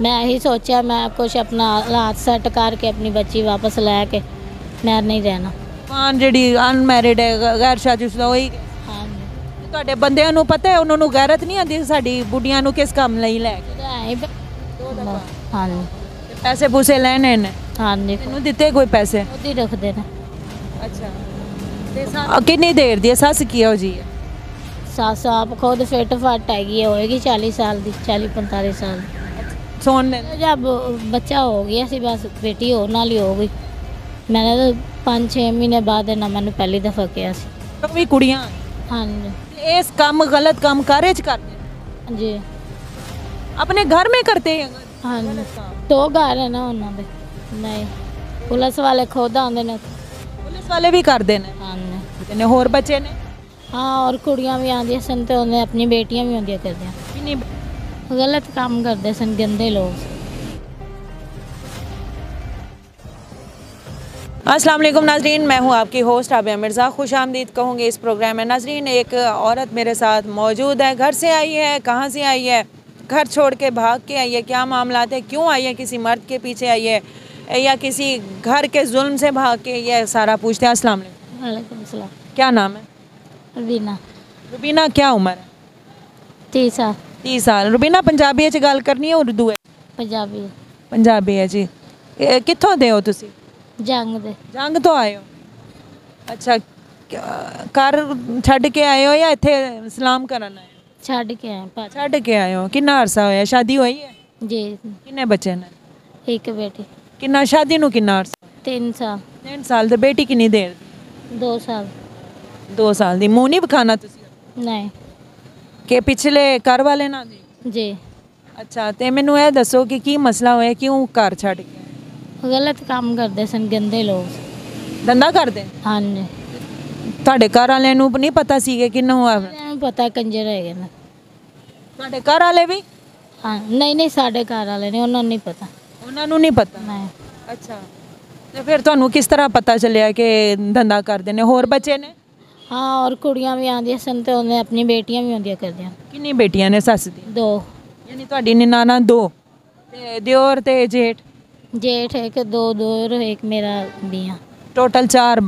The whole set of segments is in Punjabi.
ਮੈਂ ਇਹੀ ਸੋਚਿਆ ਮੈਂ ਕੁਝ ਆਪਣਾ ਹਾਲਾਤ ਸੈੱਟ ਕਰਕੇ ਆਪਣੀ ਬੱਚੀ ਵਾਪਸ ਲੈ ਕੇ ਮੈਂ ਨਹੀਂ ਰਹਿਣਾ। ਮਾਨ ਜਿਹੜੀ ਅਨਮੈਰਿਡ ਹੈ ਗੈਰ ਸ਼ਾਦੀशुदा ਹਾਂਜੀ। ਤੁਹਾਡੇ ਬੰਦਿਆਂ ਨੂੰ ਪਤਾ ਹੈ ਉਹਨਾਂ ਨੂੰ ਗੈਰਤ ਨਹੀਂ ਆਉਂਦੀ ਸਾਡੀ ਬੁੱਢੀਆਂ ਨੂੰ ਕਿਸ ਕੰਮ ਲਈ ਲੈ ਕੇ? ਹਾਂਜੀ। ਪੈਸੇ ਪੂਸੇ ਲੈਣੇ ਨੇ? ਹਾਂਜੀ। ਤੈਨੂੰ ਦਿੱਤੇ ਕੋਈ ਪੈਸੇ? ਉਹਦੀ ਰੱਖਦੇ ਨੇ। ਅੱਛਾ। ਤੇ ਕਿੰਨੀ ਦੇਰ ਦੀ ਹੈ? ਸੱਸ ਕੀ ਹੋ? ਜੀ ਸੱਸ ਆਪ ਖੁਦ ਫਿੱਟ ਫੱਟ ਹੈਗੀ ਹੋਏਗੀ 40 ਸਾਲ ਦੀ 40 45 ਸਾਲ ਦੀ। ਸੌਣ ਲੈਣ ਜਦ ਬੱਚਾ ਹੋ ਗਿਆ ਸੀ ਬਸ ਬੇਟੀ ਹੋਰ ਨਾਲ ਹੀ ਹੋ ਗਈ। ਮੈਂ ਤਾਂ 5-6 ਮਹੀਨੇ ਬਾਅਦ ਇਹਨਾਂ ਮੈਨੂੰ ਪਹਿਲੀ ਦਫਾ ਕਿਹਾ ਸੀ। ਤਾਂ ਕੁੜੀਆਂ। ਹਾਂਜੀ। ਇਸ ਕੰਮ ਗਲਤ ਕੰਮ ਕਾਰੇ ਚ ਕਰਦੇ? ਜੀ। ਆਪਣੇ ਘਰ ਮੇ ਕਰਤੇ ਹੈ ਹਾਂਜੀ। ਦੋ ਘਰ ਹੈ ਨਾ ਉਹਨਾਂ ਦੇ। ਨਹੀਂ। ਪੁਲਿਸ ਵਾਲੇ ਖੁਦ ਆਉਂਦੇ ਨੇ। ਪੁਲਿਸ ਵਾਲੇ ਵੀ ਕਰਦੇ ਨੇ? ਹਾਂਜੀ। ਨੇ ਹੋਰ ਬੱਚੇ ਨੇ? ਹਾਂ ਔਰ ਕੁੜੀਆਂ ਵੀ ਆਉਂਦੀਆਂ ਸਨ ਤੇ ਆਪਣੀ ਬੇਟੀਆਂ ਵੀ ਆਉਂਦੀਆਂ ਕਰਦੀਆਂ। ਕਿੰਨੀ गलत काम करते सन गंदे लोग। अस्सलाम वालेकुम नाजरीन मैं हूँ आपकी होस्ट आबिया मिर्ज़ा। खुश आमदीद कहूँगी इस प्रोग्राम में। नाजरीन एक औरत मेरे साथ मौजूद है घर से आई है कहाँ से आई है? घर छोड़ के भाग के आई है क्या मामला है? क्यों आई है? किसी मर्द के पीछे आई है या किसी घर के जुल्म से भाग के? ये सारा पूछते हैं। अस्सलाम वालेकुम। क्या नाम है? रुबीना रुबीना क्या उम्र है? तीस साल। 30 ਸਾਲ? ਰੁਬੀਨਾ ਪੰਜਾਬੀ ਚ ਗੱਲ ਕਰਨੀ ਹੈ ਉਰਦੂ ਹੈ? ਪੰਜਾਬੀ। ਪੰਜਾਬੀ ਹੈ ਜੀ। ਕਿੱਥੋਂ ਦੇ ਹੋ ਤੁਸੀਂ? ਜੰਗ ਦੇ। ਜੰਗ ਤੋਂ ਆਏ ਹੋ? ਅੱਛਾ ਘਰ ਛੱਡ ਕੇ ਆਏ ਹੋ ਜਾਂ ਇੱਥੇ ਸਲਾਮ ਕਰਨ ਆਏ ਛੱਡ ਕੇ ਆਏ ਪਾ ਛੱਡ ਕੇ ਆਏ ਹੋ। ਕਿੰਨਾ ਅਰਸਾ ਹੋਇਆ? ਸ਼ਾਦੀ ਹੋਈ ਹੈ? ਜੀ। ਕਿੰਨੇ ਬੱਚੇ ਨੇ? ਇੱਕ ਬੇਟੀ। ਕਿੰਨਾ ਸ਼ਾਦੀ ਨੂੰ ਕਿੰਨਾ ਅਰਸਾ? 3 ਸਾਲ। 3 ਸਾਲ ਤੇ ਬੇਟੀ ਕਿੰਨੀ ਦੇਰ 2 ਸਾਲ। 2 ਸਾਲ ਦੀ। ਮੂੰਹ ਨਹੀਂ ਵਿਖਾਣਾ ਤੁਸੀਂ? ਨਹੀਂ। ਕਿ ਪਿਛਲੇ ਘਰ ਵਾਲੇ ਨਾਲ ਜੀ? ਅੱਛਾ ਤੇ ਮੈਨੂੰ ਇਹ ਦੱਸੋ ਕਿ ਕੀ ਮਸਲਾ ਹੋਇਆ ਕਿਉਂ ਘਰ ਛੱਡ ਕੇ? ਗਲਤ ਕੰਮ ਕਰਦੇ ਸਨ ਗੰਦੇ ਲੋਕ। ਧੰਦਾ ਕਰਦੇ? ਹਾਂਜੀ। ਤੁਹਾਡੇ ਘਰ ਵਾਲਿਆਂ ਨੂੰ ਨਹੀਂ ਪਤਾ ਸੀ ਕਿ ਕਿੰਨੂੰ ਆ ਮੈਨੂੰ ਪਤਾ ਕੰਜਰ ਹੈਗੇ ਨੇ। ਤੁਹਾਡੇ ਘਰ ਵਾਲੇ ਵੀ? ਹਾਂ ਨਹੀਂ ਨਹੀਂ ਸਾਡੇ ਘਰ ਵਾਲੇ ਨੇ ਉਹਨਾਂ ਨੂੰ ਨਹੀਂ ਪਤਾ। ਉਹਨਾਂ ਨੂੰ ਨਹੀਂ ਪਤਾ? ਨਹੀਂ। ਅੱਛਾ। ਤੇ ਫਿਰ ਤੁਹਾਨੂੰ ਕਿਸ ਤਰ੍ਹਾਂ ਪਤਾ ਚੱਲਿਆ ਕਿ ਧੰਦਾ ਕਰਦੇ ਨੇ? ਹੋਰ ਬੱਚੇ ਨੇ? ਹਾਂ ਔਰ ਕੁੜੀਆਂ ਵੀ ਆਉਂਦੀਆਂ ਸਨ ਤੇ ਉਹਨੇ ਆਪਣੀ ਬੇਟੀਆਂ ਵੀ ਆਉਂਦੀਆਂ ਕਰਦੀਆਂ ਕਿੰਨੀ ਬੇਟੀਆਂ ਨੇ ਸੱਸ ਦੀ ਦੋ ਯਾਨੀ ਤੁਹਾਡੀ ਨਿਨਾਣਾ ਦੋ ਤੇ ਦਿਓਰ ਤੇ ਜੇਠ ਜੇਠ ਇੱਕ ਦੋ ਦੋਰ ਇੱਕ ਮੇਰਾ ਬੀਆਂ ਟੋਟਲ 4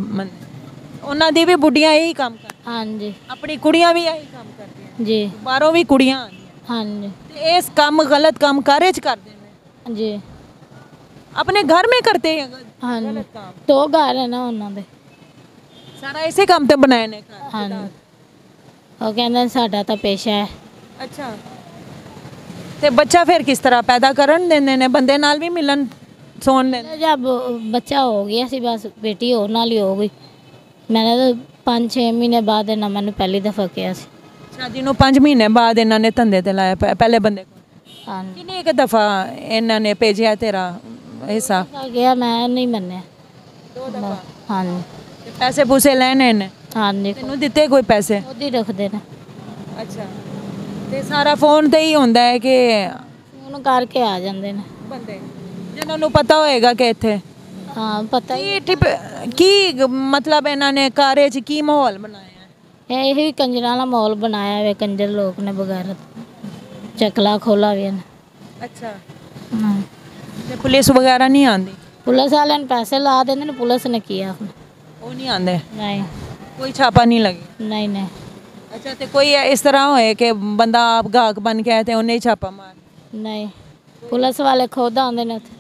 ਉਹਨਾਂ ਦੀ ਵੀ ਬੁੱਢੀਆਂ ਇਹੀ ਕੰਮ ਕਰ ਹਾਂਜੀ ਆਪਣੀ ਕੁੜੀਆਂ ਵੀ ਇਹੀ ਕੰਮ ਕਰਦੀਆਂ ਜੀ ਬਾਹਰੋਂ ਵੀ ਕੁੜੀਆਂ ਆਉਂਦੀਆਂ ਹਾਂਜੀ ਤੇ ਇਸ ਕੰਮ ਗਲਤ ਕੰਮ ਕਾਰੇ ਚ ਕਰਦੇ ਨੇ ਜੀ ਆਪਣੇ ਘਰ में करते हैं ਹਾਂਜੀ गलत काम ਦੋ ਘਰ ਹੈ ਨਾ ਉਹਨਾਂ ਦੇ ਸਾਰਾ ਇਸੇ ਕੰਮ ਤੇ ਬਣਾਏ ਨੇ ਘਰ ਹਾਂਜੀ ਉਹ ਕਹਿੰਦੇ ਸਾਡਾ ਤਾਂ ਪੇਸ਼ਾ ਹੈ ਅੱਛਾ ਤੇ ਬੱਚਾ ਫਿਰ ਕਿਸ ਤਰ੍ਹਾਂ ਪੈਦਾ ਕਰਨ ਦਿੰਦੇ ਨੇ ਬੰਦੇ ਨਾਲ ਵੀ ਮਿਲਣ ਸੌਣ ਦਿੰਦੇ ਜਦ ਬੱਚਾ ਹੋ ਗਿਆ ਸੀ ਬਸ ਬੇਟੀ ਹੋਰ ਨਾਲ ਹੀ ਹੋ ਗਈ ਮੈंने ਤਾਂ 5-6 ਮਹੀਨੇ ਬਾਅਦ ਇਹਨਾਂ ਮੈਨੂੰ ਪਹਿਲੀ ਦਫਾ ਕਿਹਾ ਸੀ ਸ਼ਾਦੀ ਨੂੰ 5 ਮਹੀਨੇ ਬਾਅਦ ਇਹਨਾਂ ਨੇ ਧੰਦੇ ਤੇ ਲਾਇਆ ਪ- ਪਹਿਲੇ ਬੰਦੇ ਕੋਲ ਹਾਂਜੀ ਕਿੰਨੀ ਇੱਕ ਦਫਾ ਇਹਨਾਂ ਨੇ ਭੇਜਿਆ ਤੇਰਾ ਹਿੱਸਾ ਆ ਗਿਆ ਮੈਂ ਨਹੀਂ ਮੰਨਿਆ ਦੋ ਹਾਂਜੀ ਤੇ ਪੈਸੇ ਪੂਸੇ ਲੈਣੇ ਨੇ? ਹਾਂਜੀ। ਤੈਨੂੰ ਦਿੱਤੇ ਕੋਈ ਪੈਸੇ? ਉਹਦੀ ਰੱਖਦੇ ਨੇ। ਅੱਛਾ। ਤੇ ਸਾਰਾ ਫੋਨ ਤੇ ਹੀ ਹੁੰਦਾ ਹੈ ਕਿ ਫੋਨ ਕਰਕੇ ਆ ਜਾਂਦੇ ਨੇ। ਬੰਦੇ। ਜਿਨ੍ਹਾਂ ਨੂੰ ਪਤਾ ਹੋਏਗਾ ਕਿ ਇੱਥੇ। ਹਾਂ ਪਤਾ ਹੀ ਕੀ ਟਿਪ ਕੀ ਮਤਲਬ ਇਹਨਾਂ ਨੇ ਕਾਰੇ 'ਚ ਕੀ ਮਾਹੌਲ ਬਣਾਇਆ? ਹੈ ਇਹ ਹੀ ਕੰਜਰਾਂ ਵਾਲਾ ਮਾਹੌਲ ਬਣਾਇਆ ਵੇ ਕੰਜਰ ਲੋਕ ਨੇ ਬਗੈਰਤ ਚਕਲਾ ਖੋਲਾ ਵੀ ਨੇ। ਅੱਛਾ। ਹਾਂ। ਤੇ ਪੁਲਿਸ ਵਗੈਰਾ ਨਹੀਂ ਆਂਦੀ ਪੁਲਿਸ ਵਾਲਿਆਂ ਨੇ ਪੈਸੇ ਲਾ ਦਿੰਦੇ ਨੇ ਪੁਲਿਸ ਨੇ ਕੀ ਆਖਣਾ ਉਹ ਨਹੀਂ ਆਂਦੇ ਨਹੀਂ। ਕੋਈ ਛਾਪਾ ਨਹੀਂ ਲੱਗੇ? ਨਹੀਂ ਨਹੀਂ। ਅੱਛਾ ਤੇ ਕੋਈ ਇਸ ਤਰ੍ਹਾਂ ਹੋਏ ਕਿ ਬੰਦਾ ਆਪ ਗਾਹਕ ਬਣ ਕੇ ਆਏ ਤੇ ਉਹਨੇ ਹੀ ਛਾਪਾ ਮਾਰ ਨਹੀਂ। ਪੁਲਿਸ ਵਾਲੇ ਖੁਦ ਆਉਂਦੇ ਨੇ ਉੱਥੇ।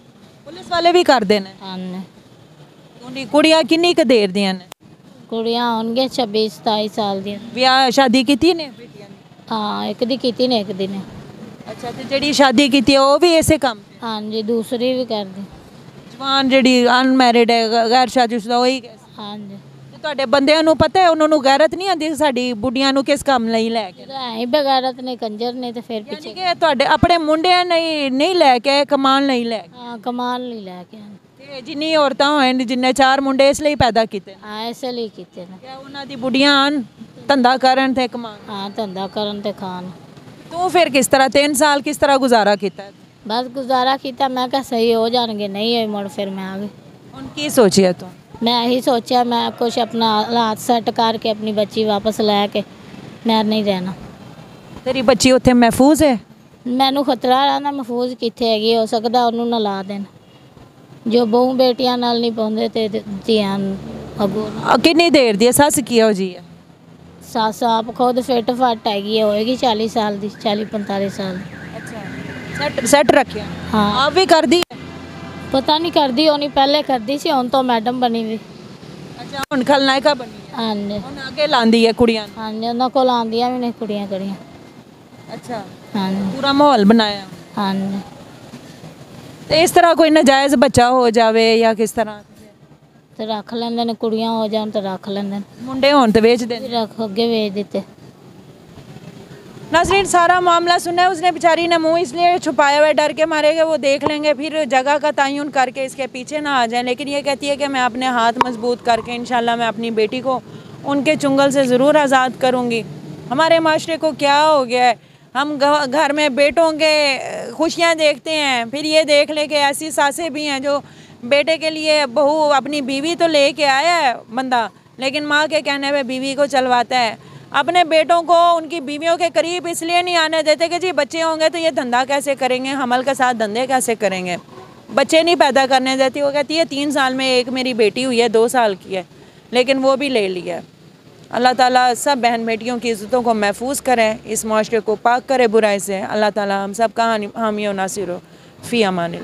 ਪੁਲਿਸ ਵਾਲੇ ਵੀ ਕਰਦੇ ਨੇ? ਆਉਂਦੇ ਉਹਦੀ ਕੁੜੀਆਂ ਕਿੰਨੀ ਕੁ ਦੇਰ ਦੀਆਂ ਨੇ? ਕੁੜੀਆਂ ਹੋਣਗੀਆਂ 26 27 ਸਾਲ ਦੀਆਂ। ਵਿਆਹ ਸ਼ਾਦੀ ਕੀਤੀ ਨੇ ਬੇਟੀਆਂ ਨੇ? ਹਾਂ ਇੱਕ ਦੀ ਕੀਤੀ ਨੇ ਇੱਕ ਦੀ ਨੇ ਅੱਛਾ ਤੇ ਜਿਹੜੀ ਸ਼ਾਦੀ ਕੀਤੀ ਹੈ, ਉਹ ਵੀ ਇਸੇ ਕੰਮ ਤੇ? ਹਾਂਜੀ ਦੂਸਰੀ ਵੀ ਕਰਦੀ। ਜਵਾਨ ਜਿਹੜੀ ਅਨਮੈਰਿਡ ਹੈ ਗ- ਗੈਰ ਸ਼ਾਦੀशुदा ਉਹੀ। ਹਾਂਜੀ। ਤੇ ਤੁਹਾਡੇ ਬੰਦਿਆਂ ਨੂੰ ਪਤਾ ਹੈ ਉਹਨਾਂ ਨੂੰ ਗੈਰਤ ਨਹੀਂ ਆਂਦੀ ਸਾਡੀ ਬੁੱਢੀਆਂ ਨੂੰ ਕਿਸ ਕੰਮ ਲਈ ਲੈ ਕੇ? ਐਂ ਬਗੈਰਤ ਨੇ ਕੰਜਰ ਨੇ ਤੇ ਫਿਰ ਯਾਨੀ ਪਿੱਛੇ ਕਿ ਤੁਹਾਡੇ ਆਪਣੇ ਮੁੰਡਿਆਂ ਨਹੀਂ ਨਹੀਂ ਲੈ ਕੇ ਆਏ, ਕਮਾਉਣ ਲਈ ਲੈ ਕੇ? ਹਾਂ ਕਮਾਲ ਨਹੀਂ ਲੈ ਕੇ ਆਏ। ਤੇ ਜਿੰਨੀ ਔਰਤਾਂ ਹੋਏ ਨੇ ਜਿੰਨੇ ਚਾਰ ਮੁੰਡੇ ਇਸ ਲਈ ਪੈਦਾ ਕੀਤੇ ਨੇ? ਹਾਂ ਇਸੇ ਲਈ ਕੀਤੇ ਨੇ। ਕਿ ਉਹਨਾਂ ਦੀ ਬੁੱਢੀਆਂ ਆਣ ਧੰਦਾ ਕਰਨ ਤੇ ਕਮਾਉਣ ਹਾਂ ਧੰਦਾ ਕਰਨ ਤੇ ਖਾਣ। ਤੂੰ ਫਿਰ ਕਿਸ ਤਰ੍ਹਾਂ 3 ਸਾਲ ਕਿਸ ਤਰ੍ਹਾਂ ਗੁਜ਼ਾਰਾ ਕੀਤਾ? ਬਸ ਗੁਜ਼ਾਰਾ ਕੀਤਾ ਮੈਂ ਕਿਹਾ ਸਹੀ ਹੋ ਜਾਣਗੇ ਨਹੀਂ ਹੋਏ ਮੁੜ ਫਿਰ ਮੈਂ ਆ ਗਈ। ਹੁਣ ਕੀ ਸੋਚਿਆ ਤੂੰ? ਮੈਂ ਇਹੀ ਸੋਚਿਆ ਮੈਂ ਕੁਝ ਆਪਣਾ ਹਾਲਾਤ ਸੈੱਟ ਕਰਕੇ ਆਪਣੀ ਬੱਚੀ ਵਾਪਸ ਲੈ ਕੇ ਮੈਂ ਨਹੀਂ ਰਹਿਣਾ। ਤੇਰੀ ਬੱਚੀ ਉੱਥੇ ਮਹਿਫੂਜ਼ ਹੈ? ਮੈਨੂੰ ਖਤਰਾ ਰਹਿੰਦਾ ਮਹਿਫੂਜ਼ ਕਿੱਥੇ ਹੈਗੀ ਹੋ ਸਕਦਾ ਉਹਨੂੰ ਨਾ ਲਾ ਦੇਣ। ਜੋ ਬਹੂ ਬੇਟੀਆਂ ਨਾਲ ਨਹੀਂ ਪਾਉਂਦੇ ਤੇ ਧੀਆਂ ਅਗੋ ਕਿੰਨੀ ਦੇਰ ਦੀ ਹੈ? ਸੱਸ ਜੀ ਹੈ? ਸੱਸ ਆਪ ਖੁਦ ਫਿੱਟ ਫੱਟ ਹੈਗੀ ਹੋਏਗੀ 40 ਸਾਲ ਦੀ 40 45 ਸਾਲ ਦੀ। ਅੱਛਾ। ਸੈੱਟ ਸੈੱਟ ਰੱਖਿਆ? ਹਾਂ। ਆਪ ਵੀ ਕਰਦੀ ਹੈ? ਪਤਾ ਨਹੀਂ ਕਰਦੀ ਹੋਣੀ ਪਹਿਲੇ ਕਰਦੀ ਸੀ ਹੁਣ ਤੋਂ ਮੈਡਮ ਬਣੀ ਵੀ। ਅੱਛਾ ਹੁਣ ਖਲਨਾਇਕਾ ਬਣੀ ਹੈ? ਹਾਂਜੀ। ਹੁਣ ਅੱਗੇ ਲਾਂਦੀ ਹੈ ਕੁੜੀਆਂ ਨੂੰ? ਹਾਂਜੀ ਉਹਨਾਂ ਕੋਲ ਆਉਂਦੀਆਂ ਵੀ ਨੇ ਕੁੜੀਆਂ ਕੜੀਆਂ ਅੱਛਾ। ਹਾਂਜੀ। ਪੂਰਾ ਮਾਹੌਲ ਬਣਾਇਆ। ਹਾਂਜੀ। ਤੇ ਇਸ ਤਰ੍ਹਾਂ ਕੋਈ ਨਜਾਇਜ਼ ਬੱਚਾ ਹੋ ਜਾਵੇ ਜਾਂ ਕਿਸ ਤਰ੍ਹਾਂ? ਤੇ ਰੱਖ ਲੈਂਦੇ ਨੇ ਕੁੜੀਆਂ ਹੋ ਜਾਣ ਤੇ ਰੱਖ ਲੈਂਦੇ ਨੇ। ਮੁੰਡੇ ਹੋਣ ਤੇ ਵੇਚ ਦੇਣ ਫਿਰ ਰੱਖ ਅੱਗੇ ਵੇਚ ਦਿੱਤੇ। नाजरीन, सारा मामला सुना है, उसने बेचारी ने मुँह इसलिए छुपाया हुआ है, डर के मारे कि वो देख लेंगे, फिर जगह का तयन करके इसके पीछे ना आ जाए। लेकिन ये कहती है कि मैं अपने हाथ मज़बूत करके, इंशाल्लाह मैं अपनी बेटी को उनके चुंगल से ज़रूर आज़ाद करूँगी। हमारे माशरे को क्या हो गया है? हम घर में बेटों के खुशियाँ देखते हैं, फिर ये देख ले कि ऐसी सासें भी हैं जो बेटे के लिए बहू अपनी बीवी तो लेके आया है बंदा, लेकिन माँ के कहने पे बीवी को चलवाता है। अपने बेटों को, उनकी बीवियों के करीब इसलिए नहीं आने देते कि जी बच्चे होंगे तो ये धंधा कैसे करेंगे, हमल के साथ धंधे कैसे करेंगे? बच्चे नहीं पैदा करने देती, वो कहती है, तीन साल में एक मेरी बेटी हुई है, दो साल की है, लेकिन वो भी ले लिया अल्लाह ताला सब बहन बेटियों की इज़्ज़तों को महफूज करें, इस माशरे को पाक करे बुराई से। अल्लाह ताला हम सब का हामी नासिर हो, फ़ी अमान